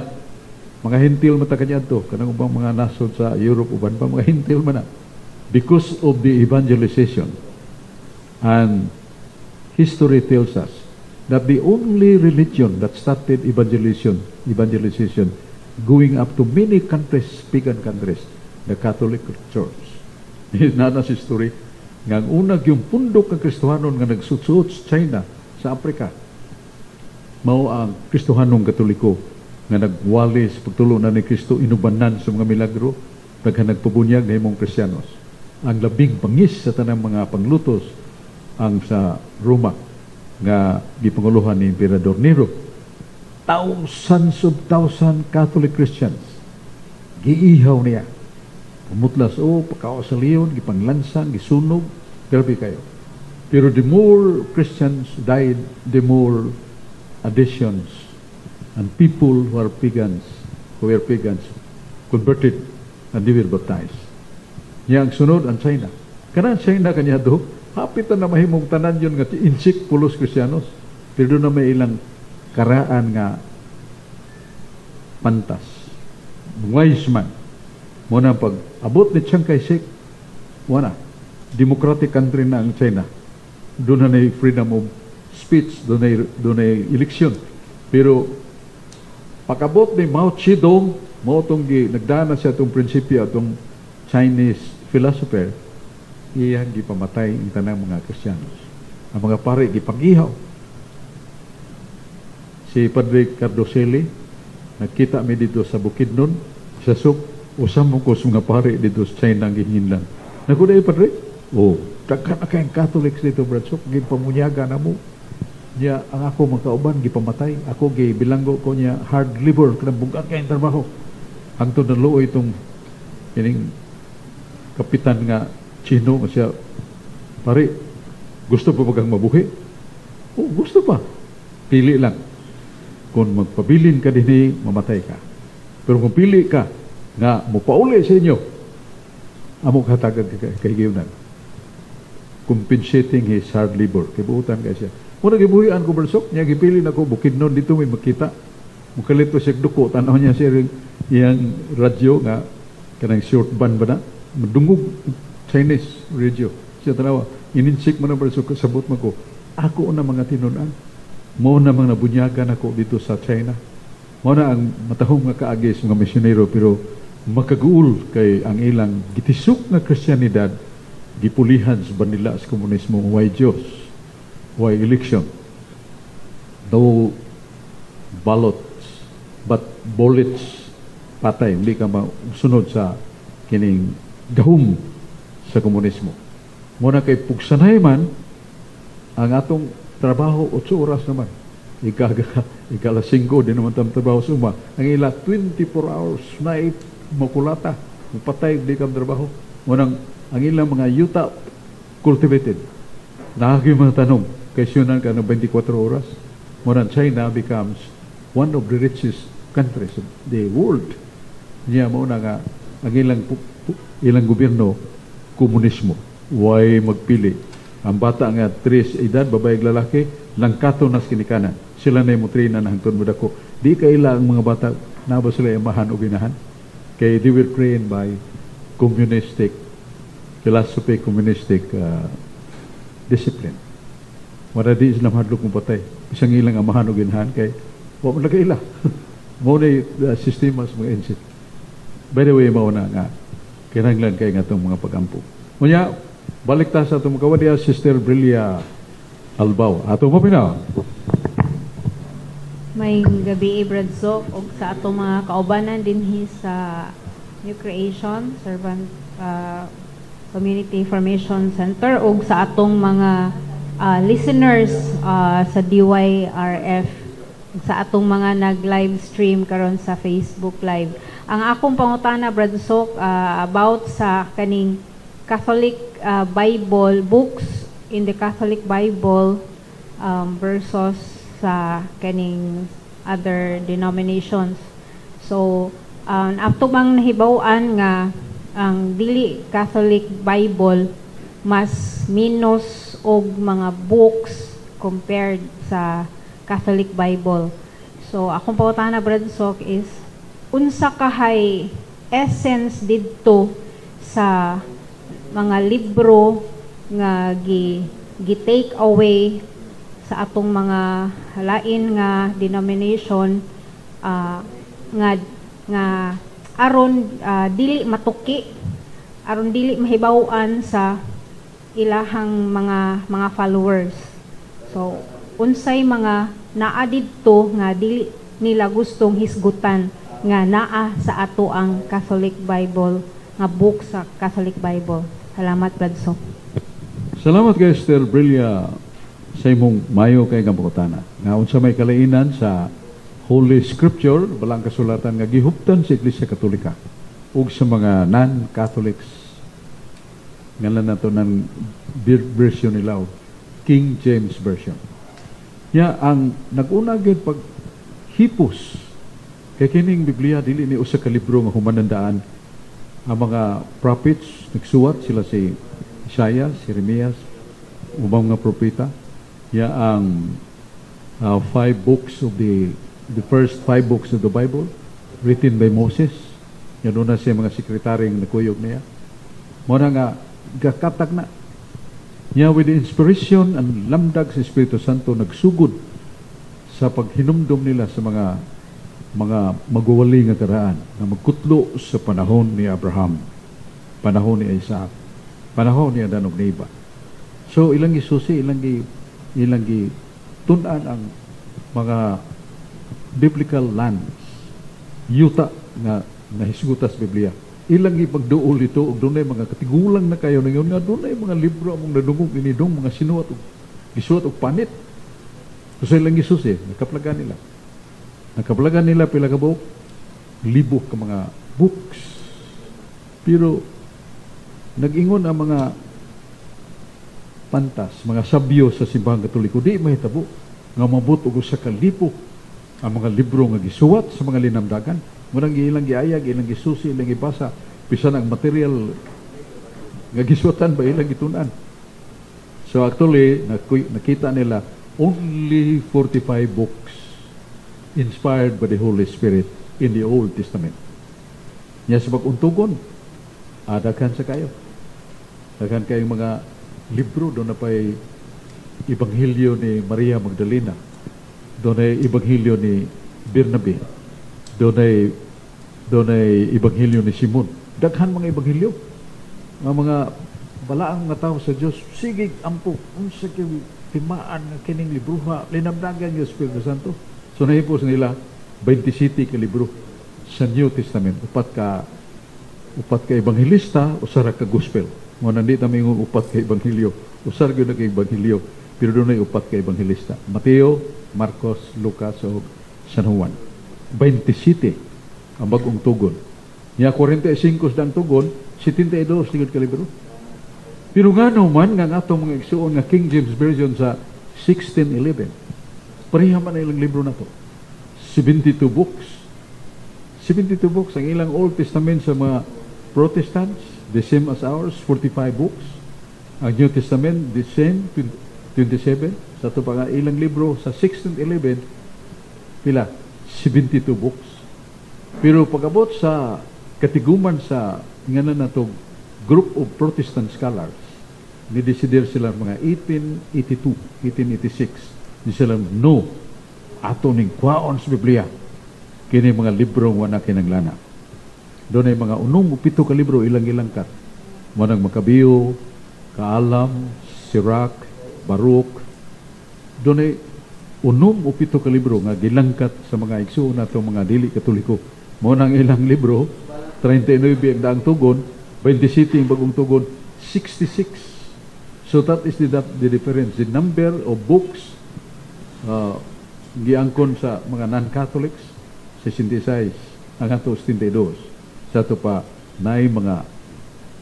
mga hintil mata kanya to, kanang ubang mga nasod sa Europe uban pa mga hintil man na. Because of the evangelization. And history tells us that the only religion that started evangelization, evangelization going up to many countries, pagan countries, the Catholic Church. Nana si story nga ang unag yung pundok ng Kristohanon nga nagsusuot sa China, sa Africa. Mao ang Kristohanong Katoliko nga nagwali sa pagtulo na ni Kristo inubanan sa mga milagro daghan nagpabunyag na imong Kristiyanos. Ang labing pangis sa tanang mga panglutos ang sa Roma nga gipanguluhan ni Emperador Nero thousands of thousand Catholic Christians. Giihaw niya. Pumutlas, oh, pagkawa sa leon, gipanglansan, gisunog, grabe kayo. Pero the more Christians died, the more additions and people who are pagans, who were pagans, converted and they were baptized. Niya ang sunod ang China. Kanang China kanya do, hapit na mahimong tanan yun nga insik pulos Kristiyanos. Pero na may ilang karaan nga pantas wise man mo na pag abot ni Chiang Kai-shek wala democratic country na ang China doon na na freedom of speech dunay dunay eleksyon. Pero pakabot ni Mao Zedong mao tong gi nagdana siya tong prinsipyo atong Chinese philosopher iyang gipamatay ang tanang mga Kristiyanos. Ang mga pare gipagihaw. Si Padre Cardoseli nakita mi dito sa Bukidnon sa suk usam mo ko mga pare dito sa China ang gihinlan. Nakuday Padre? Oh, daghan na kayong Catholics dito Bradsok gipamunyaga na mo. Niya ang ako magkauban gipamatay. Ako gi bilanggo ko niya hard labor kanang bugat kayong trabaho. Hangtod na luoy itong kining kapitan nga Chino siya pare gusto pa bagang mabuhi? Oh, gusto pa. Pili lang. Kung magpabilin ka dinhi, mamatay ka. Pero kung pili ka nga mupauli sa inyo, amo katagad ka kay giyunan. Compensating his hard labor. Kibuutan ka siya. Muna gibuhian ko bersok, niya gipili na ko bukid nun dito may makita. Mukalito siya duko, tanaw niya siya rin iyang radyo nga kanang short band ba na? Madungog Chinese radio. Siya tanawa, ininsik mo na bersok, sabot mo ko, ako na mga tinunan. Mo na mga nabunyagan ako dito sa China. Mo na ang matahong nga kaagis mga misyonero pero makaguul kay ang ilang gitisok nga Kristyanidad gipulihan sa banila sa komunismo. Why Diyos? Why election? No ballots but bullets patay. Hindi ka masunod sa kining gahum sa komunismo. Muna kay pugsanay man ang atong trabaho 8 oras naman. Ikaga ikala 5 di naman tam trabaho suma. Ang ila 24 hours na makulata. Patay di ka trabaho. Munang ang ilang mga yuta cultivated. Nakagi mga tanong kay syunan ka ng 24 oras munang China becomes one of the richest countries of the world. Niya mo na nga ang ilang ilang gobyerno komunismo. Why magpili ang bata nga tres edad babae lalaki langkato nas kinikanan. Sila na mo trina na hangtod mo dako. Di kaila ang mga bata na ba sila amahan o ginahan. Kay they were trained by communistic philosophy communistic uh, discipline. Wala di sila mahadlok mo patay. Isang ilang amahan o ginahan kay wa mo nagaila mo na uh, sistema sa mga ensit by the way mao na nga kinahanglan kay nga itong mga pagampo. Unya, balik ta sa itong kawadya, Sister Brilia Albaw. Ato mo pinaw. May gabi Bradsok og sa ato mga kaubanan dinhi sa New Creation Servant ah, Community Information Center og sa atong mga ah, listeners ah, sa DYRF sa atong mga nag-live stream karon sa Facebook Live. Ang akong pangutana Bradsok ah, about sa kaning Catholic ah, Bible books in the Catholic Bible um, versus sa kaning other denominations. So, um, ato bang nahibawan nga ang dili Catholic Bible mas minus og mga books compared sa Catholic Bible. So, akong pautana Bradsok is unsa kahay essence didto sa mga libro nga gi gi take away sa atong mga lain nga denomination ah, nga nga aron ah, dili matuki aron dili mahibaw-an sa ilahang mga mga followers. So unsay mga naa didto nga dili nila gustong hisgutan nga naa sa ato ang Catholic Bible nga book sa Catholic Bible salamat Bradso Salamat kay Sister Brilia sa imong mayo kay kaputana. Nga unsa may kalainan sa Holy Scripture, balang kasulatan nga gihuptan sa Iglesia Katolika ug sa mga non-Catholics ngalan nato ng version nila King James Version. Ya ang naguna gyud pag hipos kay kining Biblia dili ni usa ka libro nga humanandaan ang mga prophets nagsuwat sila si Isaiah, si Jeremias, ubang mga propeta. Ya ang uh, five books of the the first five books of the Bible written by Moses. Yan na siya mga sekretaryong nakuyog niya. Mo nga gakatag na Nya with the inspiration and lamdag sa Espiritu Santo nagsugod sa paghinumdom nila sa mga mga magwawali nga karaan na magkutlo sa panahon ni Abraham, panahon ni Isaac, panahon ni Adan ug Eva. So ilang gisusi, ilang gi ilang gi tunan ang mga biblical lands yuta nga nahisgutas sa Biblia. Ilang ipagduol ito ug dunay mga katigulang na kayo ningon nga dunay mga libro among nadungog ini dong mga sinuwat og gisuwat og panit. So ilang gisusi nakaplagan nila nakaplagan nila pila ka libo ka mga books pero nag-ingon ang mga pantas, mga sabyo sa simbahang katoliko, di mahitabo nga mabot og usa ka lipo ang mga libro nga gisuwat sa mga linamdagan. Murang ilang giayag, ilang gisusi, ilang gibasa, bisan ang material nga gisuwatan ba ilang gitunan. So actually, nakita nila only 45 books inspired by the Holy Spirit in the Old Testament. Nya sa pag-untugon, adakan sa kayo. Daghan kayong mga libro doon na pa'y Ebanghelyo ni Maria Magdalena. Doon ay Ebanghelyo ni Bernabe. Doon ay doon ay Ebanghelyo ni Simon. Daghan mga Ebanghelyo. Nga mga balaang nga tao sa Dios sige ampo unsa kay timaan nga kining libruha linamdagan nga Espiritu Santo. So nahipos nila 27 ka libro sa New Testament upat ka upat ka ebanghelista usara ka gospel. Mo nandi ta mingon upat ka ebanghelyo usar gyud ka ebanghelyo pero dunay upat ka ebanghelista. Mateo Marcos Lucas ug San Juan. 27 ang bagong tugon. Nya 45 dang tugon 72 tingod ka libro pero nga man nga atong mga igsuon nga King James Version sa 1611 pareha man ilang libro na to. 72 books. 72 books. Ang ilang Old Testament sa mga Protestants the same as ours 45 books. Ang New Testament the same 27 sa ito pa nga ilang libro sa 1611 pila? 72 books. Pero pagabot sa katiguman sa nganan na to group of Protestant scholars ni-decider sila mga 1882 1886 di sila no ato ning kwaon sa Biblia. Kini mga libro nga na kinanglana. Doon ay mga unong o pito ka libro ilang-ilang kat manang Makabiyo Kaalam Sirak Baruk doon ay unom o pito ka libro nga gilangkat sa mga igsuon nato mga dili katoliko. Mo nang ilang libro 39 ang daang tugon 27 ang bagong tugon 66 so that is the, the difference. The number of books uh, giangkon sa mga non-Catholics 66 ang ato 72 sa ito pa naay mga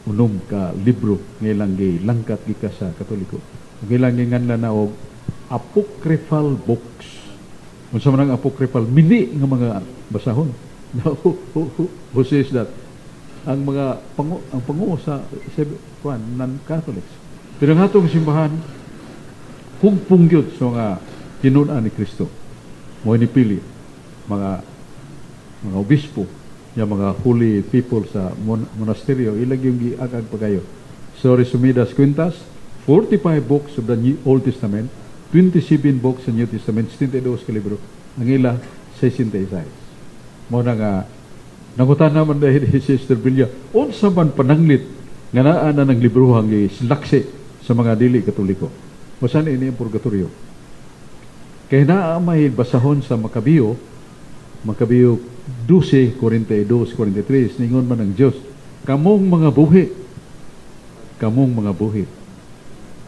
unom ka libro ngilang gilangkat gika sa katoliko. Ngilang ginganla na og apocryphal books. Unsa man ang apocryphal mini nga mga basahon. Who, who, says that. Ang mga pangu, ang panguo sa kuan non-Catholics. Pero ang atong simbahan hugpong gyud sa mga tinunan ni Kristo. Mo ni pili mga mga obispo yung mga holy people sa mon- monasteryo ilag yung giagag pagayo so resumidas quintas 45 books of the New Old Testament 27 books sa New Testament 72 ka libro ang ila 66 mo nga nangutan naman dahil ni Sister Bilya unsa man pananglit nga naa na ng librohang islaksi sa mga dili katoliko. Saan ini ang purgatorio kaya naa may basahon sa Makabiyo Makabiyo 12, 42, 43 ningon man ng Diyos kamong mga buhi kamong mga buhi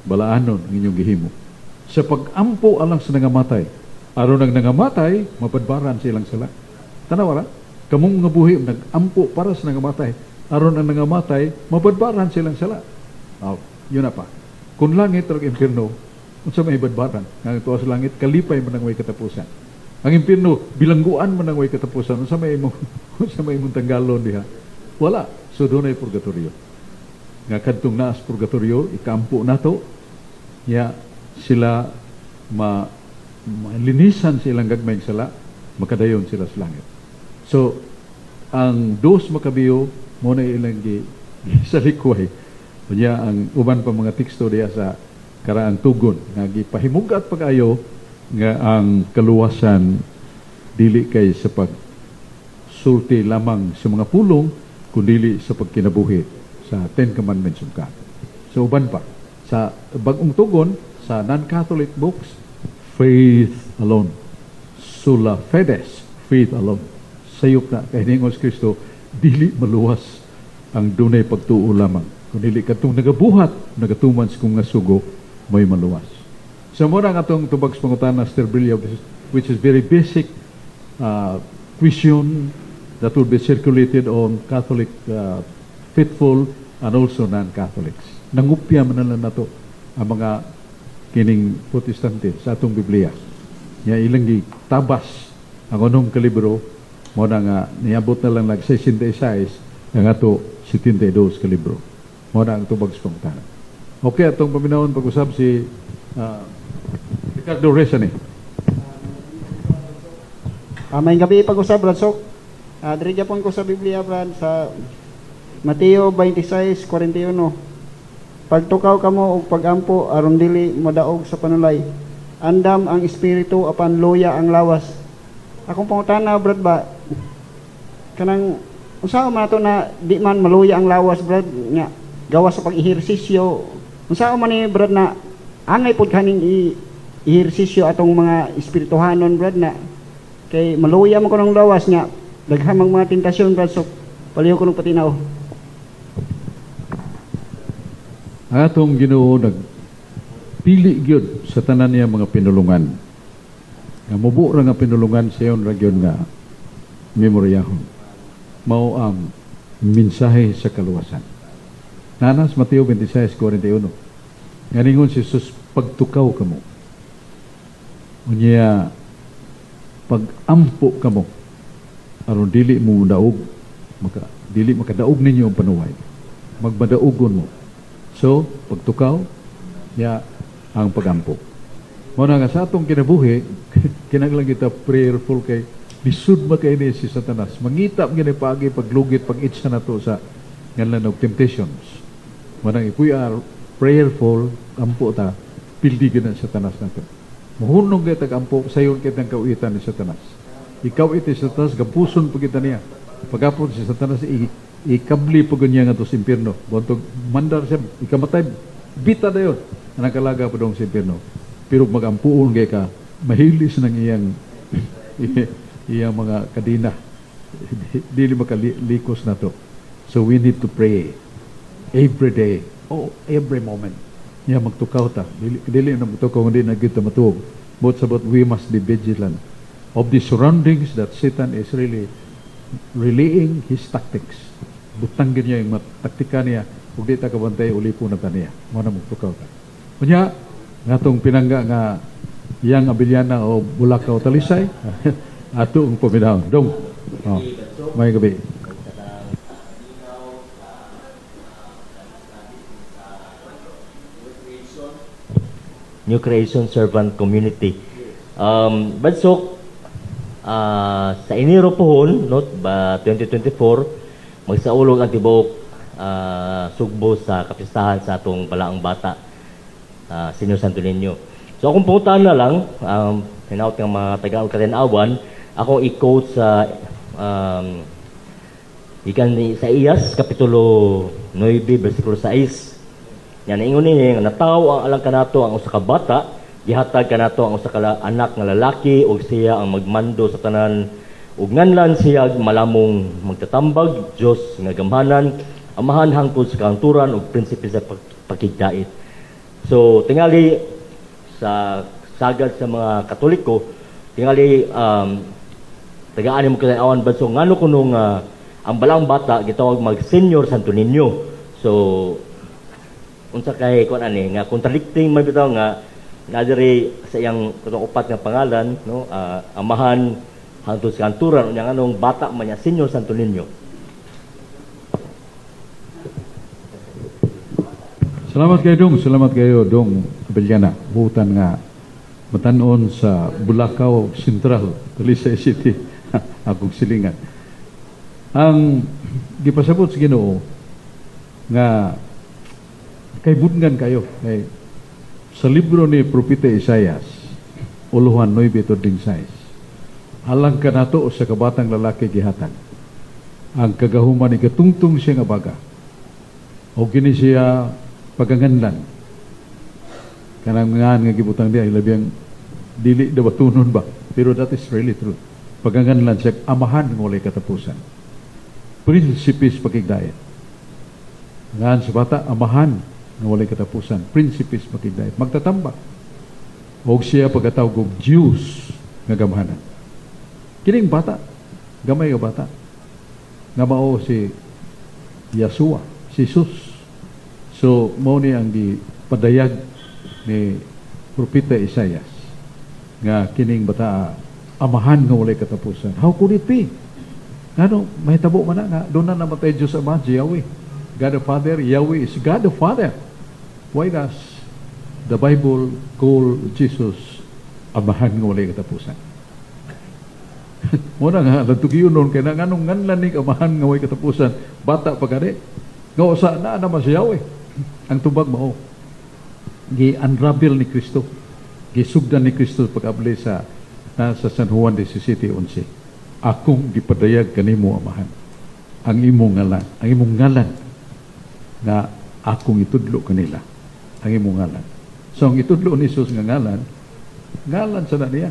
balaanon ang inyong gihimo. Sa pagampo alang sa nangamatay aron ang nangamatay mapadbaran sa ilang sala. Tanawa ra kamong mga buhi nagampo para sa nangamatay aron ang nangamatay mapadbaran sa ilang sala. Oh, yun na pa. Kung langit o impierno unsa may badbaran? Nga tuwa sa langit kalipay man ang may katapusan. Ang impierno bilangguan man ang way katapusan. Unsa may mo unsa may imong tanggalon diha? Wala. So dunay purgatorio. Nga kadtong naas purgatorio ikampo nato ya sila ma malinisan silang gagmayng sala makadayon sila sa langit. So ang dos makabiyo mo na ilang gi sa likway Unya ang uban pa mga teksto diya sa karaang tugon nga gipahimugat pag-ayo nga ang kaluwasan dili kay sa pag sulti lamang sa mga pulong kundi sa pagkinabuhi sa Ten Commandments of God. So uban pa sa bagong tugon sa non-Catholic books faith alone. Sola fides faith alone. Sayop na kay Ningos Kristo dili maluwas ang dunay pagtuo lamang. Kundi kadtong nagabuhat nagatuman sa kung nga sugo may maluwas so mo nga atong tubag sa pangutana Sir Brillo which is very basic uh, question that will be circulated on Catholic uh, faithful and also non-Catholics. Nangupya man na nato ang mga kining protestante sa atong Biblia. Nga ilang tabas ang unong kalibro mo na nga niabot na lang nag 66 ang ato 72 kalibro. Mo na ang tubag sa. Okay, atong paminawon pag-usap si uh, Ricardo Resane. Ah, may gabi pag-usap, Brad Sok. Ah, diri gyapon ko sa Biblia, Brad, sa Mateo 26:41. Pagtukaw kamo og pagampo aron dili madaog sa panulay. Andam ang espiritu apan loya ang lawas. Akong pangutana, Brad ba, kanang unsa man ato na di man maluya ang lawas, Brad, nga gawas sa pag-ehersisyo. Unsa man ni Brad na angay pud kaning i ehersisyo atong mga espirituhanon, Brad, na kay maluya mo ko ng lawas nga daghamang mga tentasyon brad so paliho ko ng patinaw atong Ginoo nag pili gyud sa tanan niya mga pinulungan. Nga mubo ra nga pinulungan sa iyon ra gyud nga memoryahon. Mao ang mensahe sa kaluwasan. Nanas Mateo 26:41. Nganingon si Jesus pagtukaw kamo. Unya pag-ampo kamo aron dili mo daog maka dili makadaog ninyo ang panuway. Magmadaugon mo. So pagtukaw ya ang pagampo. Mo na nga sa atong kinabuhi kinahanglan kita prayerful kay lisud ba ni si Satanas? Mangita gani pagi paglugit pag itsa na to sa ngalan of temptations mo na if we are prayerful ampo ta pildi gina sa Satanas nato Mahunong kita kampo sayon kita ng kauitan ni Satanas. Ikaw iti Satanas, gapuson pa kita niya. Pagapon si Satanas, ikabli pa niya nga to sa impirno. Bontog mandar siya, ikamatay, bita na yun. Anang kalaga pa dong sa impirno. Pero magampuon kay ka, mahilis ng iyang iyang mga kadina. Dili makalikos na to. So we need to pray every day, oh, every moment niya magtukaw ta. Dili, na magtukaw, hindi na kita matuog. But sabot, we must be vigilant of the surroundings that Satan is really relaying his tactics. Butangin niya yung taktika niya, kung di ta kabantay, uli po na ta niya. Muna magtukaw ka. Kunya, nga tong pinangga nga yang abiliana o bulakaw talisay, ato ang paminahon. Dong, oh, may gabi. New Creation Servant Community. Um, Badsok, ah, sa Enero pohon, no, ba 2024, magsaulog ang tibuok ah, sugbo sa kapistahan sa atong balaang bata, uh, Senyor Santo Niño. So akong puntahan na lang, um, hinaut ng mga taga katinawan, akong i-quote sa um, ikan sa Iyas, Kapitulo 9, versikulo 6. Yan ingon ni nga nataw ang alang kanato ang usa ka bata, gihatag kanato ang usa ka anak nga lalaki ug siya ang magmando sa tanan ug nganlan siya malamong magtatambag Dios nga gamhanan amahan hangtod sa kanturan ug prinsipe sa pagkigdait. So tingali sa sagad sa mga Katoliko, tingali um, tagaan mo kay awan banso ngano kuno nga ang balang bata gitawag mag Senior Santo Niño. So unsa kay kun ani nga contradicting man bitaw nga nadiri sa iyang upat nga pangalan no ah, amahan hangtod sa kanturan unya nganong bata man niya Senior Santo Niño. Salamat kayo dong, salamat kayo dong Abeliana. Butan nga matanon sa Bulacau Central, Talisay City, akong silingan. Ang gipasabot sa Ginoo nga kay budngan kayo kay sa libro ni Propeta Isayas, uluhan 9 to 16. Alang ka nato sa kabatang lalaki gihatag. Ang kagahuman ni katungtong siya nga baga. O kini siya paganganlan. Kanang nga nga gibutang diya ilabiyang dili da batunon ba? Pero that is really true. Paganganlan siya amahan ng walay katapusan. Prinsipis pakigdayat. Ngan sa bata amahan ng walay katapusan. Prinsipis pakigdayat. Magtatambak o siya pagkatawag og Diyos nga gamhanan. Kining bata, gamay nga bata, nga mao si Yasua, si Jesus. So, mao ni ang gipadayag ni Propeta Isayas nga kining bata amahan nga walay katapusan. How could it be? Ngano, may tabo man na nga, doon na namatay Diyos Ama, Yahweh. God the Father, Yahweh is God the Father. Why does the Bible call Jesus amahan nga walay katapusan. Muna nga, lantugiyon nun, kaya nganong nganlan ni amahan nga walay katapusan, bata pa gani. Nga usa na naman siya eh. Ang tubag mo, gi-unravel ni Kristo. Gisugdan ni Kristo pag-abli sa nasa San Juan 17.11. Akong gipadayag kanimo amahan. Ang imong ngalan, ang imong ngalan nga akong itudlo kanila. Ang imong ngalan. So ang itudlo ni Jesus nga ngalan, ngalan sa na niya.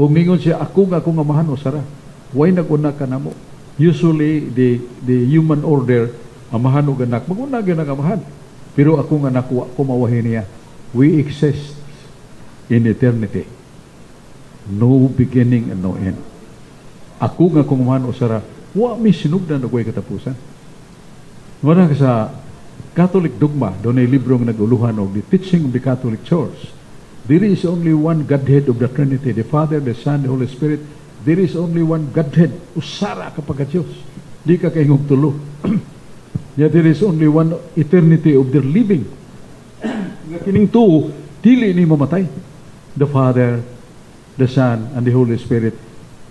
Mingon siya, ako nga akong amahan o sara. Why naguna ka na mo? Usually, the, the human order, amahan o ganak, maguna gyud ang amahan. Pero ako nga nakuha ko niya. We exist in eternity. No beginning and no end. Ako nga kung amahan o sara, wa mi sinugdan na katapusan. Muna sa Catholic dogma, doon ay librong naguluhan og the teaching of the Catholic Church. There is only one Godhead of the Trinity, the Father, the Son, the Holy Spirit. There is only one Godhead, usara kapag Diyos. Di ka kaingog tulo. Yet there is only one eternity of their living. Nga kining tuo, dili ni mamatay. The Father, the Son, and the Holy Spirit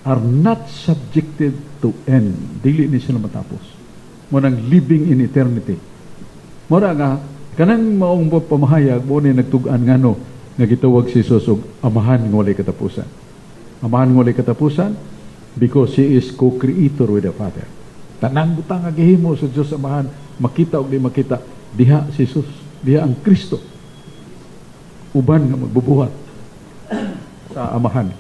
are not subjected to end. Dili ni sila matapos. Munang living in eternity. Mura nga, kanang maong pamahayag mo ni nagtugan nga no, nga gitawag si Jesus og amahan ng walay katapusan. Amahan ng walay katapusan because He is co-creator with the Father. Tanang butang nga gihimo sa Dios amahan, makita og di makita, diha si Jesus, diha ang Kristo. Uban nga magbubuhat sa amahan.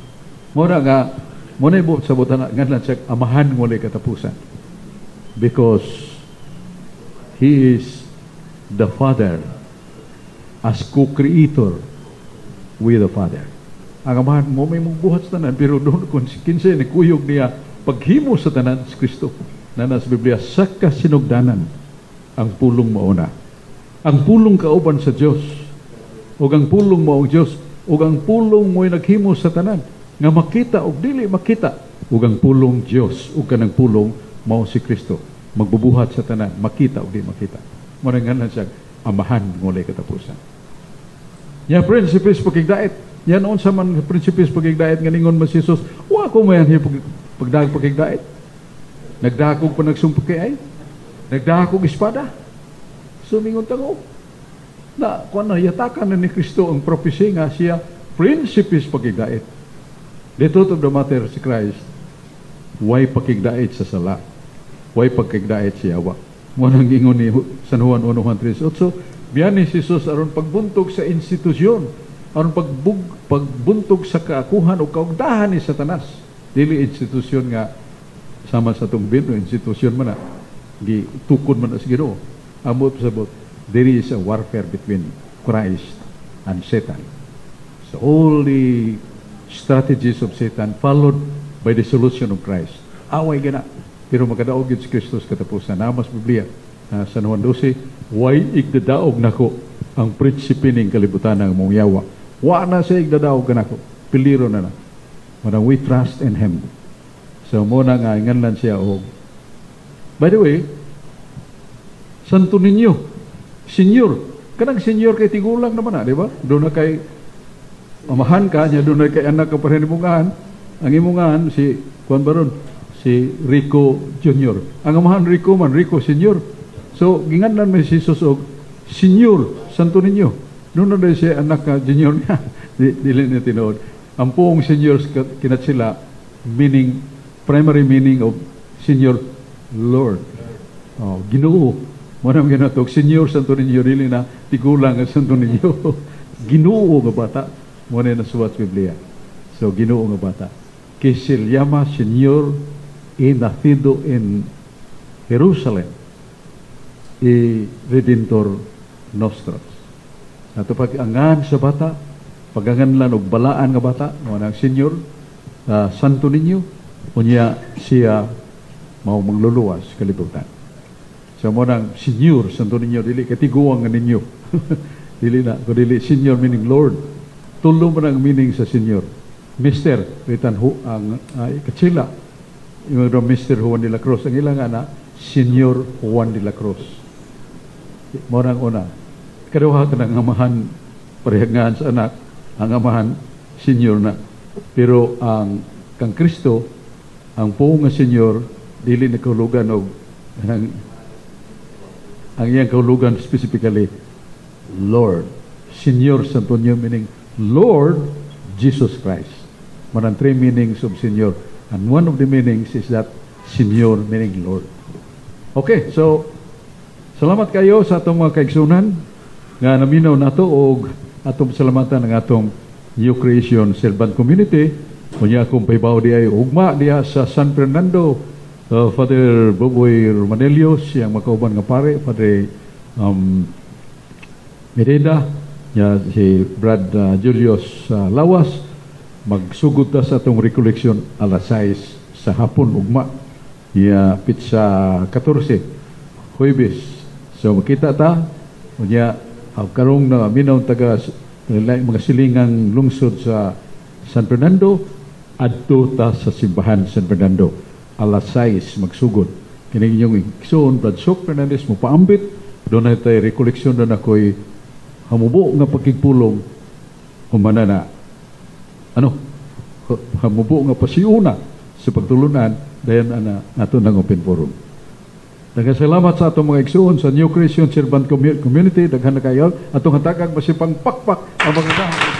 Mura nga, muna ibo sa butana, nga lang siya amahan ng walay katapusan. Because He is the Father as co-creator with the Father. Ang amahan mo may mong sa tanan, pero doon kung kinsa ni kuyog niya paghimo sa tanan sa Kristo. Na nasa Biblia, sa kasinugdanan ang pulong mauna. Ang pulong kauban sa Diyos, o ang pulong mo ang Diyos, o ang pulong mo'y naghimo sa tanan, nga makita o dili makita, o ang pulong Diyos, o kanang pulong mao si Kristo, magbubuhat sa tanan, makita o di makita. Muna nga siya, amahan ngulay katapusan. Yan, prinsipis pagkigdait. Yan on sa man prinsipis pagkigdait nga ningon mas Jesus, wa ko mo yan pag, pagdag pagkigdait. Nagdakog pa nagsumpag kay ay. Nagdakog espada. Sumingon tango. Na, kung na, yatakan na ni Kristo ang prophecy nga siya, prinsipis pagkigdait. The truth of the matter si Christ, why pagkigdait sa sala? Why pagkigdait siya? Wa Munang ingon ni San Juan 1.38. Biyan ni Jesus aron pagbuntog sa institusyon, aron pagbug, pagbuntog sa kaakuhan o kaugdahan ni Satanas. Dili institusyon nga sama sa tong bino, institusyon man na, di tukod man na sa Ginoo. Amot sa bot, there is a warfare between Christ and Satan. So all the strategies of Satan followed by the solution of Christ. Away gana. Pero magkadaog yun si Kristus katapusan. Namas Biblia, uh, San Juan 12, Way igdadaog nako ang prinsipe ng kalibutan ng mong yawa. Wa na siya igdadaog ka nako. Piliro na na. Manang we trust in Him. So muna nga, ingan lang siya og. By the way, Santo Niño, Senyor, kanang senyor kay tigulang naman na, di ba? Doon na kay amahan ka niya, doon na kay anak ka pa rin. Ang imungahan, si Juan Baron, si Rico Jr. Ang amahan Rico man, Rico Senior. So, ginganlan may si Jesus og Senior Santo Niño. Noon na siya anak ka junior niya. Di- Dili niya tinuod. Ang poong seniors kinat sila, meaning, primary meaning of senior Lord. Oh, ginoo. Mo nang ginatok, senior santo ninyo, dili na tigulang ang santo ninyo. ginoo nga bata. Mo na nasuwat Biblia. So, ginoo nga bata. Que se llama Señor y nacido en Jerusalem y Redentor nostros. Ato pag-angan sa bata, paganganlan og balaan nga bata, mo nang senior, ah, santo ninyo, unya siya mao magluluwas kalibutan. So mo nang senior, santo ninyo, dili katiguang nga ninyo. dili na, kung dili senior meaning Lord. Tulo mo ang meaning sa senior. Mister, ritan hu, ang ay, katsila. Yung Mr. Juan de la Cruz. Ang ilang ana, Senior Juan de la Cruz. Mo nang una, kaduha ka ng amahan parehangan sa anak ang amahan senior na pero ang kang Kristo ang buong nga senior dili na kahulugan og ang ang iyang kahulugan specifically Lord Senior Niño meaning Lord Jesus Christ man ang three meanings of senior and one of the meanings is that senior meaning Lord okay so Salamat kayo sa atong mga kaigsunan nga naminaw nato og atong salamatan ng atong New Creation Servant Community. Unya akong paibaw di ay ugma diha sa San Fernando. Uh, Father Boboy Romanelio, siyang makauban nga pare, Father um, Merida, ya si Brad uh, Julius uh, Lawas, magsugod ta sa atong recollection alas 6 sa hapon ugma. Ya pizza 14 Huwebes. So makita ta unya karong na minaw taga mga silingang lungsod sa San Fernando adto ta sa simbahan San Fernando. Alas 6 magsugod kini inyong igsoon Brad Sok Fernandez mo paambit doon na tayo rekoleksyon na ako'y hamubo nga pagkigpulong. Humana na ano ha- hamubo nga pasiuna sa pagtulunan dayan ana nato ng open forum Daghang salamat sa atong mga igsuon sa New Christian Servant Commu- Community. Daghan na kayo. Atong hatagag masipang pakpak ang mga.